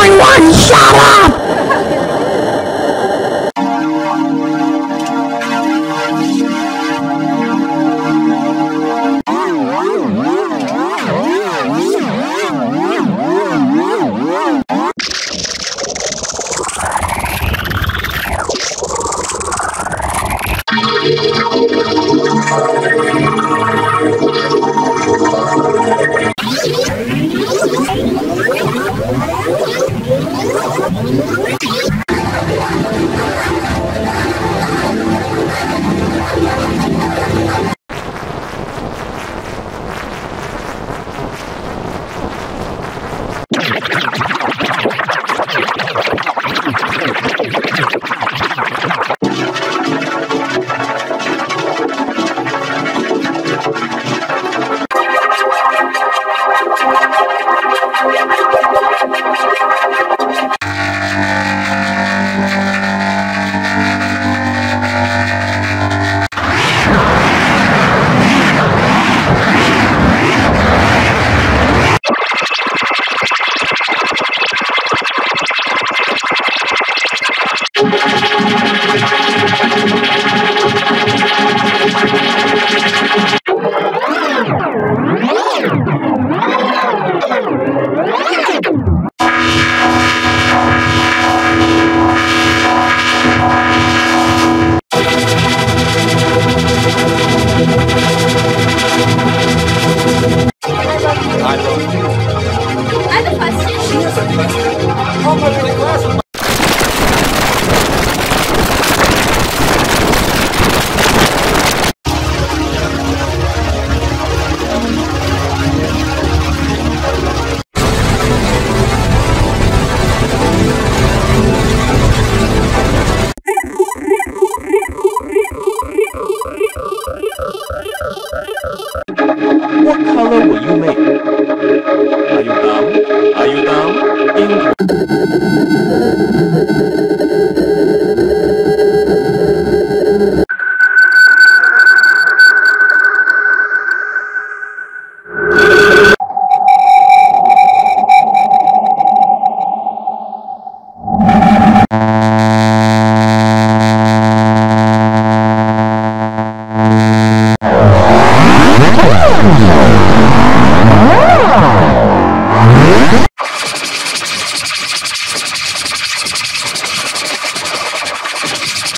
Everyone shut up! Eine Fasschen. What color will you make? Are you down? Are you down? In